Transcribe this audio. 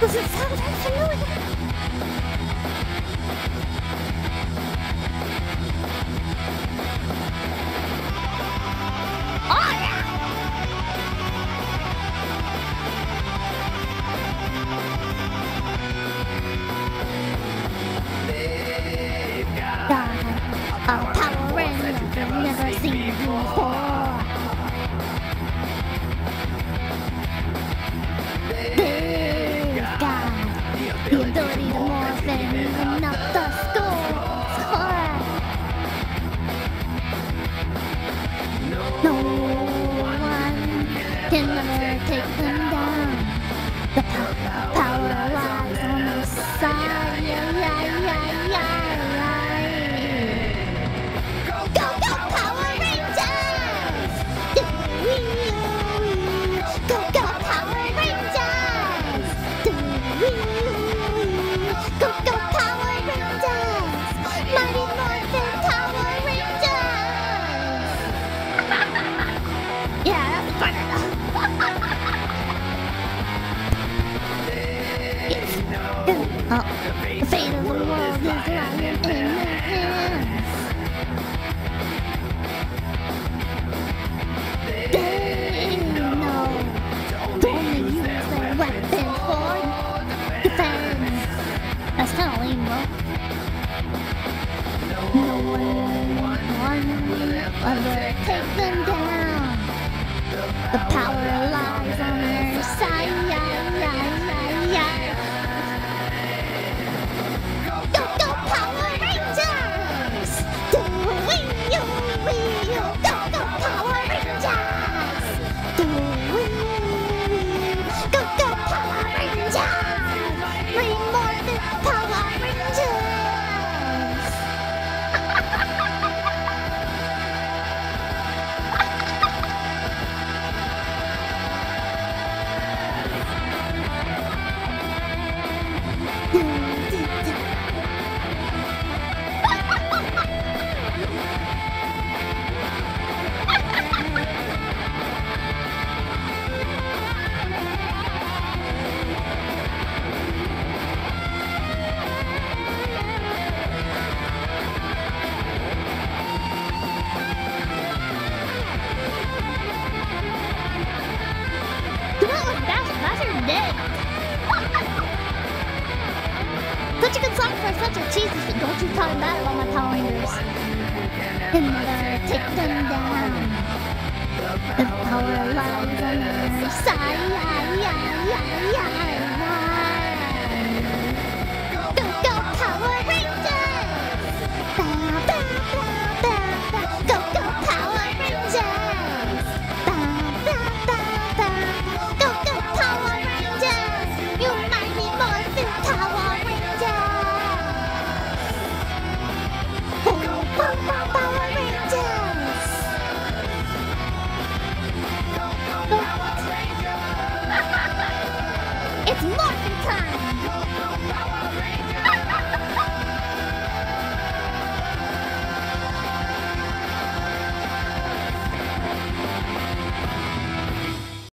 This is so I knew! Even up the scores. No one can ever take them down. The power, power lies on the side. Oh, the fate of the world is lying in their hands. They know to only use their weapon for defense. That's kind of lame, bro. No one, one will ever take them down. The power lies on their side. Dead. Such a good song for such a cheesy shit. Don't you talk bad about my Power Rangers. Can never take them down. The power lies on their side.